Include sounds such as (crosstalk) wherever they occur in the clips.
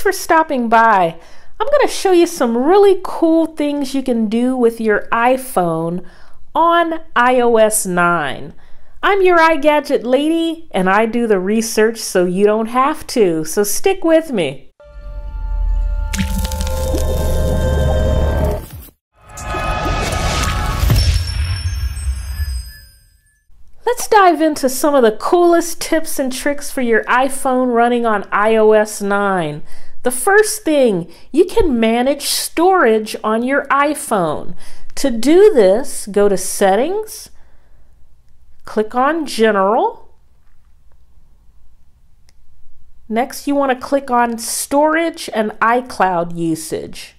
Thanks for stopping by. I'm going to show you some really cool things you can do with your iPhone on iOS 9. I'm your iGadget lady and I do the research so you don't have to, so stick with me. Let's dive into some of the coolest tips and tricks for your iPhone running on iOS 9. The first thing, you can manage storage on your iPhone. To do this, go to Settings, click on General. Next, you want to click on Storage and iCloud Usage.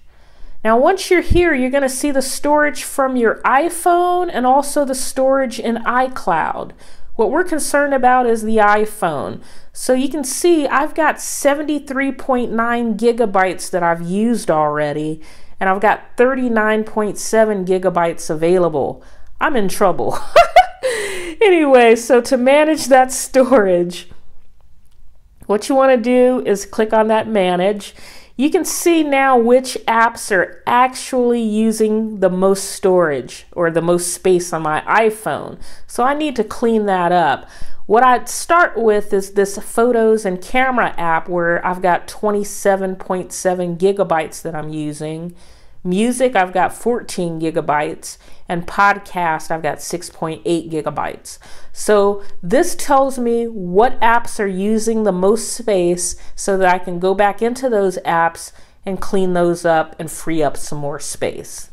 Now, once you're here, you're going to see the storage from your iPhone and also the storage in iCloud. What we're concerned about is the iPhone. So you can see I've got 73.9 gigabytes that I've used already, and I've got 39.7 gigabytes available. I'm in trouble. (laughs) anyway, so to manage that storage, what you want to do is click on that manage you can see now which apps are actually using the most storage or the most space on my iPhone. So I need to clean that up. What I'd start with is this Photos and Camera app where I've got 27.7 gigabytes that I'm using. Music, I've got 14 gigabytes, and podcast, I've got 6.8 gigabytes. So this tells me what apps are using the most space so that I can go back into those apps and clean those up and free up some more space.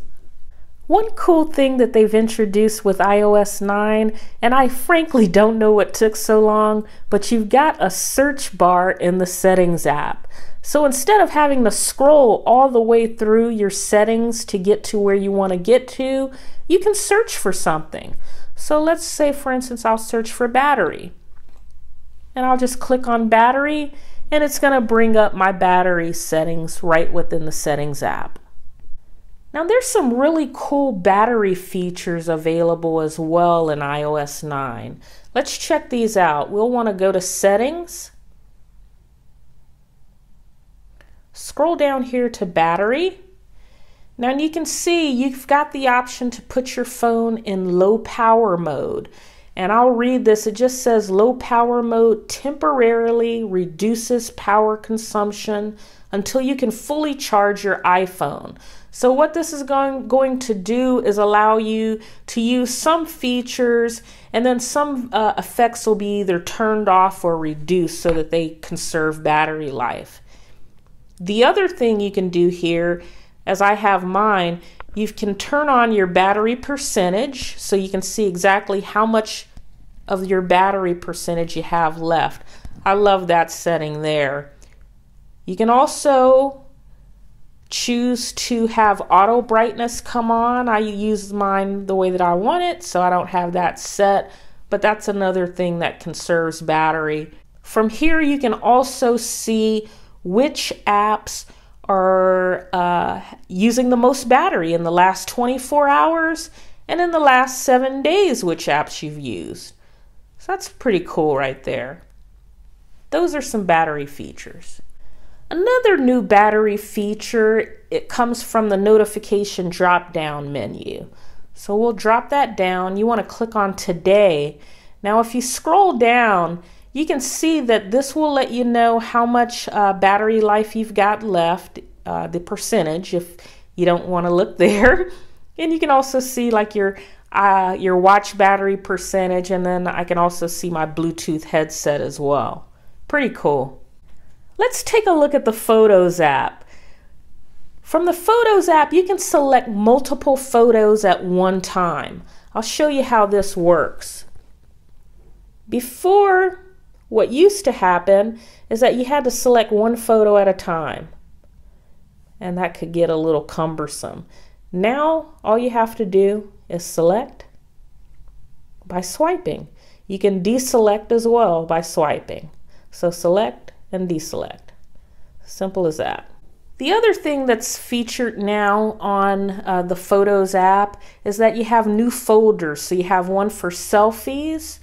One cool thing that they've introduced with iOS 9, and I frankly don't know what took so long, but you've got a search bar in the Settings app. So instead of having to scroll all the way through your settings to get to where you want to get to, you can search for something. So let's say, for instance, I'll search for battery. And I'll just click on battery, and it's going to bring up my battery settings right within the settings app. Now there's some really cool battery features available as well in iOS 9. Let's check these out. We'll want to go to settings Scroll down here to battery. Now you can see you've got the option to put your phone in low power mode. And I'll read this. It just says low power mode temporarily reduces power consumption until you can fully charge your iPhone. So what this is going, going to do is allow you to use some features and then some uh, effects will be either turned off or reduced so that they conserve battery life. The other thing you can do here, as I have mine, you can turn on your battery percentage so you can see exactly how much of your battery percentage you have left. I love that setting there. You can also choose to have auto brightness come on. I use mine the way that I want it, so I don't have that set, but that's another thing that conserves battery. From here, you can also see which apps are uh, using the most battery in the last 24 hours and in the last seven days, which apps you've used. So that's pretty cool right there. Those are some battery features. Another new battery feature, it comes from the notification drop down menu. So we'll drop that down. You want to click on today. Now if you scroll down, you can see that this will let you know how much uh, battery life you've got left, uh, the percentage if you don't want to look (laughs) there. and you can also see like your uh, your watch battery percentage and then I can also see my Bluetooth headset as well. Pretty cool. Let's take a look at the Photos app. From the Photos app, you can select multiple photos at one time. I'll show you how this works. Before what used to happen is that you had to select one photo at a time, and that could get a little cumbersome. Now, all you have to do is select by swiping. You can deselect as well by swiping. So select and deselect. Simple as that. The other thing that's featured now on uh, the Photos app is that you have new folders. So you have one for selfies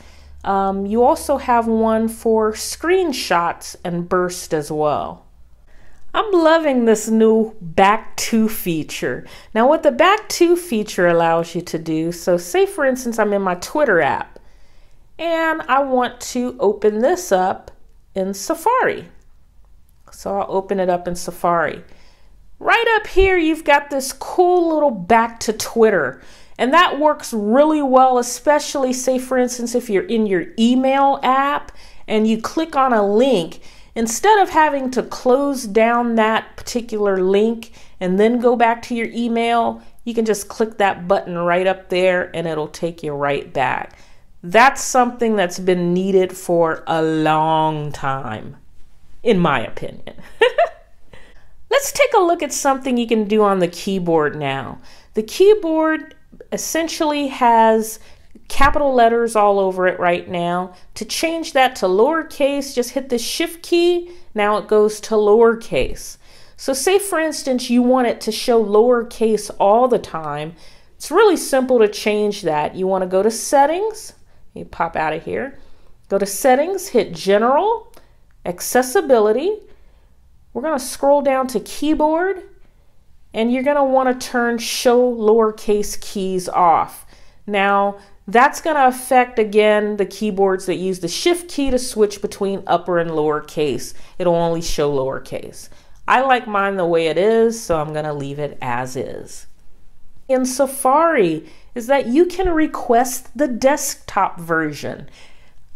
um, you also have one for screenshots and burst as well. I'm loving this new back to feature. Now what the back to feature allows you to do, so say for instance I'm in my Twitter app and I want to open this up in Safari. So I'll open it up in Safari. Right up here, you've got this cool little back to Twitter. And that works really well, especially say for instance, if you're in your email app and you click on a link, instead of having to close down that particular link and then go back to your email, you can just click that button right up there and it'll take you right back. That's something that's been needed for a long time, in my opinion. (laughs) Let's take a look at something you can do on the keyboard now. The keyboard essentially has capital letters all over it right now. To change that to lowercase, just hit the shift key. Now it goes to lowercase. So say for instance you want it to show lowercase all the time. It's really simple to change that. You want to go to settings. You pop out of here. Go to settings, hit general, accessibility. We're going to scroll down to keyboard and you're going to want to turn show lowercase keys off. Now, that's going to affect again the keyboards that use the shift key to switch between upper and lower case. It'll only show lowercase. I like mine the way it is, so I'm going to leave it as is. In Safari is that you can request the desktop version.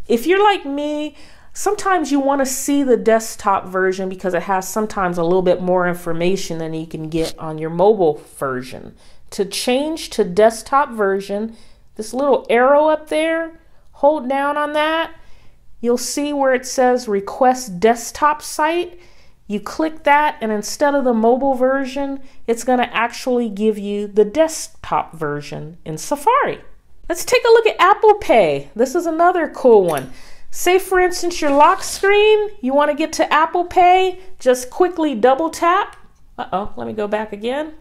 If you're like me, Sometimes you want to see the desktop version because it has sometimes a little bit more information than you can get on your mobile version. To change to desktop version, this little arrow up there, hold down on that. You'll see where it says request desktop site. You click that and instead of the mobile version, it's going to actually give you the desktop version in Safari. Let's take a look at Apple Pay. This is another cool one. Say for instance your lock screen, you want to get to Apple Pay, just quickly double tap. Uh-oh, let me go back again.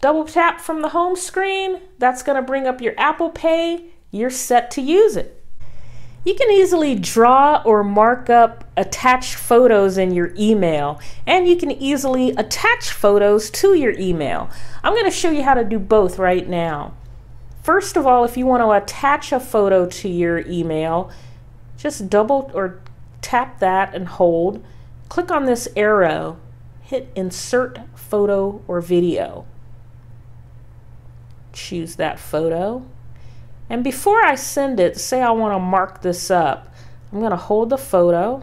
Double tap from the home screen, that's going to bring up your Apple Pay. You're set to use it. You can easily draw or mark up attached photos in your email, and you can easily attach photos to your email. I'm going to show you how to do both right now. First of all, if you want to attach a photo to your email, just double or tap that and hold. Click on this arrow, hit insert photo or video. Choose that photo. And before I send it, say I want to mark this up, I'm going to hold the photo,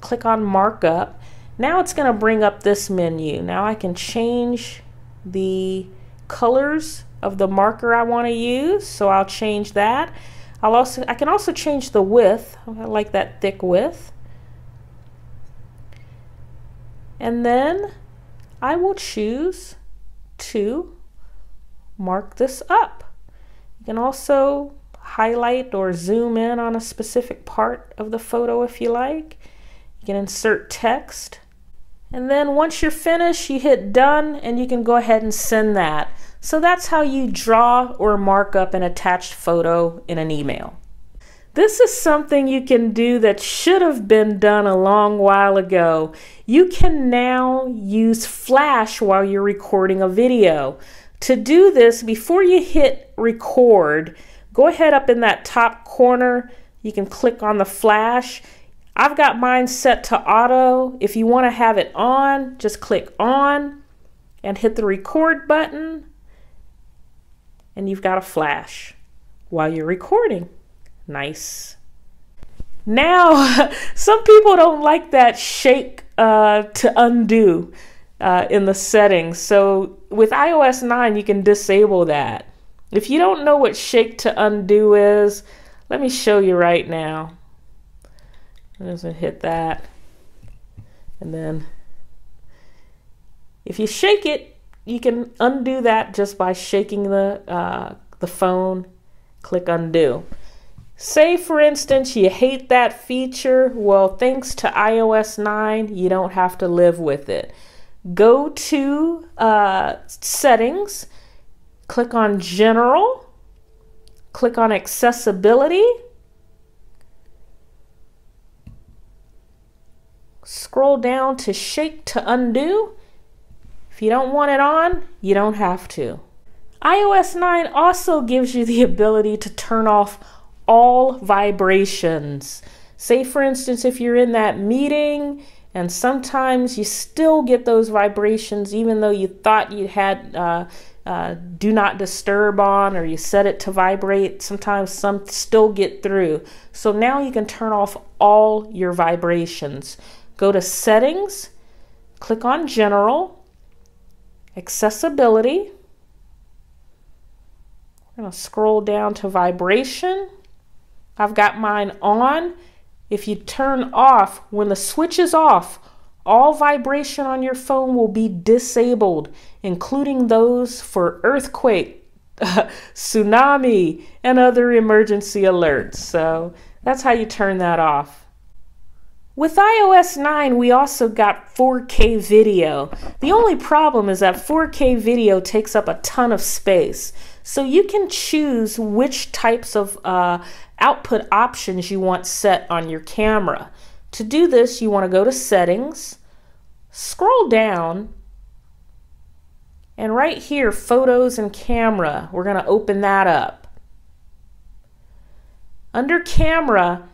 click on markup. Now it's going to bring up this menu. Now I can change the colors of the marker I want to use so I'll change that I'll also I can also change the width I like that thick width and then I will choose to mark this up you can also highlight or zoom in on a specific part of the photo if you like you can insert text and then once you're finished, you hit done and you can go ahead and send that. So that's how you draw or mark up an attached photo in an email. This is something you can do that should have been done a long while ago. You can now use Flash while you're recording a video. To do this, before you hit record, go ahead up in that top corner. You can click on the flash I've got mine set to auto. If you want to have it on, just click on and hit the record button and you've got a flash while you're recording. Nice. Now, (laughs) some people don't like that shake uh, to undo uh, in the settings. So with iOS 9, you can disable that. If you don't know what shake to undo is, let me show you right now. I'm just gonna hit that. And then if you shake it, you can undo that just by shaking the, uh, the phone, click undo. Say, for instance, you hate that feature. Well, thanks to iOS 9, you don't have to live with it. Go to uh, Settings, click on General, click on Accessibility, scroll down to shake to undo. If you don't want it on, you don't have to. iOS 9 also gives you the ability to turn off all vibrations. Say, for instance, if you're in that meeting and sometimes you still get those vibrations, even though you thought you had uh, uh, do not disturb on or you set it to vibrate, sometimes some still get through. So now you can turn off all your vibrations. Go to settings, click on general, accessibility. We're going to scroll down to vibration. I've got mine on. If you turn off, when the switch is off, all vibration on your phone will be disabled, including those for earthquake, (laughs) tsunami, and other emergency alerts. So that's how you turn that off. With iOS 9, we also got 4K video. The only problem is that 4K video takes up a ton of space. So you can choose which types of uh, output options you want set on your camera. To do this, you want to go to Settings, scroll down, and right here, Photos and Camera, we're going to open that up. Under Camera,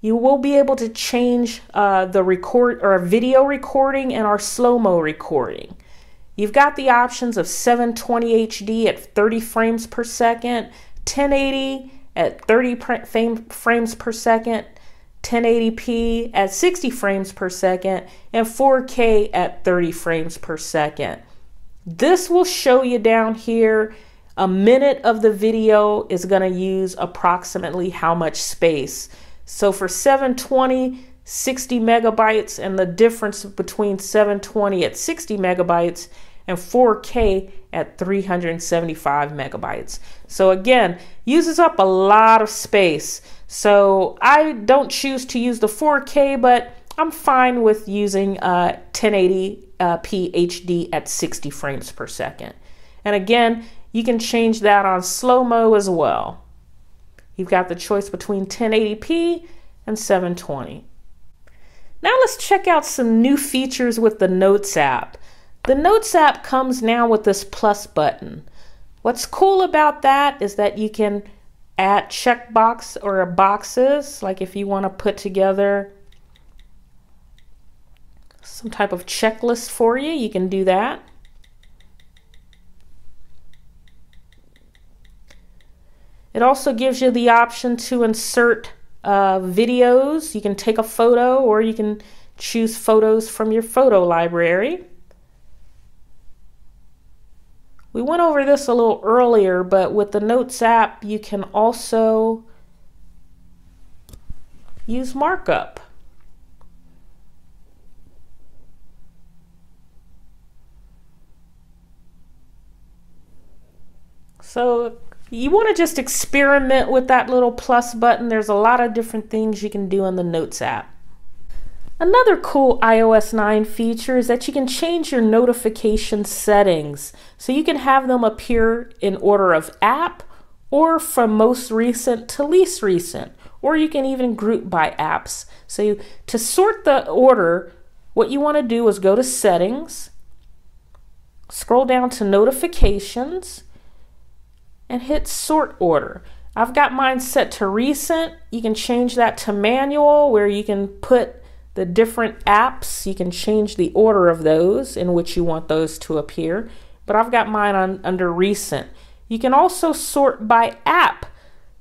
you will be able to change uh, the record or video recording and our slow-mo recording. You've got the options of 720 HD at 30 frames per second, 1080 at 30 frames per second, 1080p at 60 frames per second, and 4K at 30 frames per second. This will show you down here a minute of the video is going to use approximately how much space. So for 720, 60 megabytes, and the difference between 720 at 60 megabytes and 4K at 375 megabytes. So again, uses up a lot of space. So I don't choose to use the 4K, but I'm fine with using uh, 1080p uh, HD at 60 frames per second. And again, you can change that on slow-mo as well. You've got the choice between 1080p and 720. Now let's check out some new features with the Notes app. The Notes app comes now with this plus button. What's cool about that is that you can add checkbox or boxes, like if you want to put together some type of checklist for you, you can do that. It also gives you the option to insert uh, videos. You can take a photo or you can choose photos from your photo library. We went over this a little earlier, but with the Notes app, you can also use markup. So you want to just experiment with that little plus button. There's a lot of different things you can do in the Notes app. Another cool iOS 9 feature is that you can change your notification settings. So you can have them appear in order of app or from most recent to least recent, or you can even group by apps. So you, to sort the order, what you want to do is go to settings, scroll down to notifications, and hit sort order. I've got mine set to recent. You can change that to manual where you can put the different apps, you can change the order of those in which you want those to appear, but I've got mine on under recent. You can also sort by app,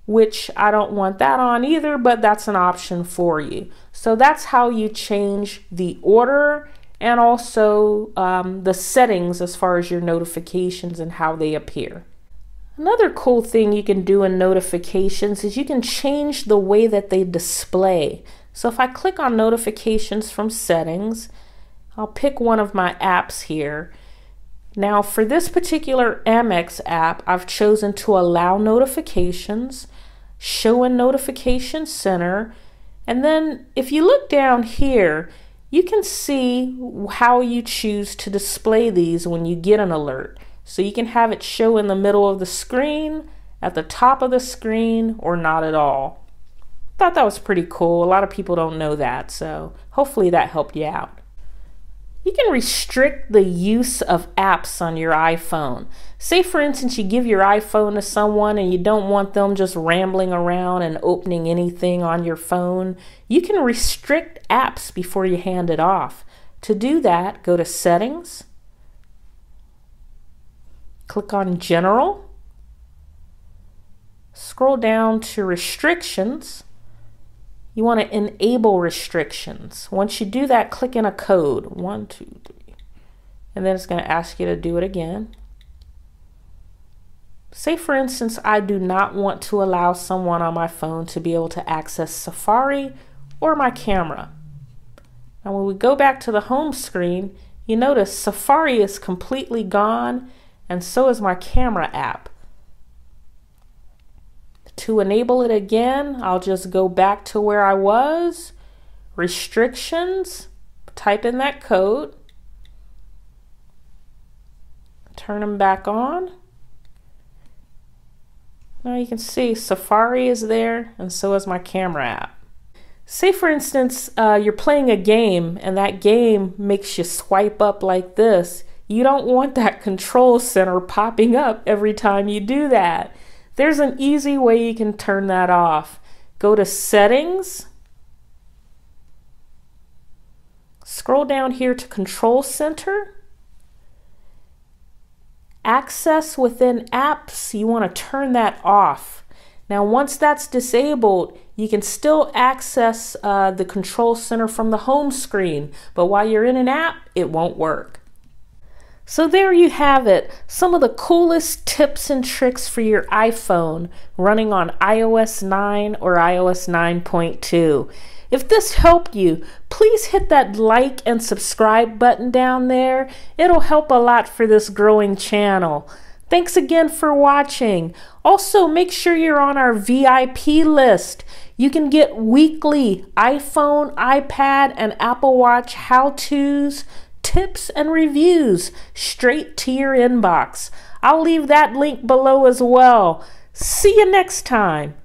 which I don't want that on either, but that's an option for you. So that's how you change the order and also um, the settings as far as your notifications and how they appear. Another cool thing you can do in notifications is you can change the way that they display. So if I click on notifications from settings, I'll pick one of my apps here. Now for this particular Amex app, I've chosen to allow notifications, show in notification center, and then if you look down here, you can see how you choose to display these when you get an alert. So you can have it show in the middle of the screen, at the top of the screen, or not at all. Thought that was pretty cool. A lot of people don't know that, so hopefully that helped you out. You can restrict the use of apps on your iPhone. Say, for instance, you give your iPhone to someone and you don't want them just rambling around and opening anything on your phone. You can restrict apps before you hand it off. To do that, go to Settings, click on General, scroll down to Restrictions you want to enable restrictions. Once you do that, click in a code. One, two, three. And then it's going to ask you to do it again. Say, for instance, I do not want to allow someone on my phone to be able to access Safari or my camera. Now, when we go back to the home screen, you notice Safari is completely gone, and so is my camera app. To enable it again, I'll just go back to where I was, restrictions, type in that code, turn them back on. Now you can see Safari is there and so is my camera app. Say for instance, uh, you're playing a game and that game makes you swipe up like this. You don't want that control center popping up every time you do that. There's an easy way you can turn that off. Go to Settings, scroll down here to Control Center, Access within apps, you want to turn that off. Now, once that's disabled, you can still access uh, the control center from the home screen, but while you're in an app, it won't work. So there you have it, some of the coolest tips and tricks for your iPhone running on iOS 9 or iOS 9.2. If this helped you, please hit that like and subscribe button down there. It'll help a lot for this growing channel. Thanks again for watching. Also, make sure you're on our VIP list. You can get weekly iPhone, iPad, and Apple Watch how-tos, tips and reviews straight to your inbox. I'll leave that link below as well. See you next time.